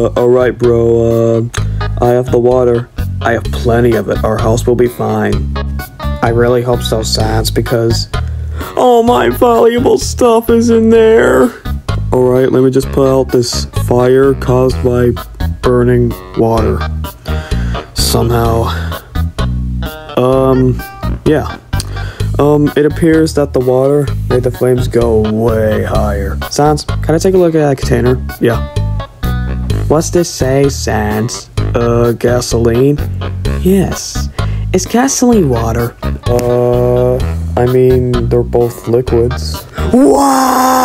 Uh, alright, bro. Uh, I have the water. I have plenty of it. Our house will be fine. I really hope so, Sans, because All my valuable stuff is in there. Alright, let me just put out this fire caused by burning water. Somehow. Um, yeah. Um, it appears that the water made the flames go way higher. Sans, can I take a look at that container? Yeah. What's this say, Sans? Uh, gasoline? Yes. Is gasoline water? Uh, I mean, they're both liquids. What?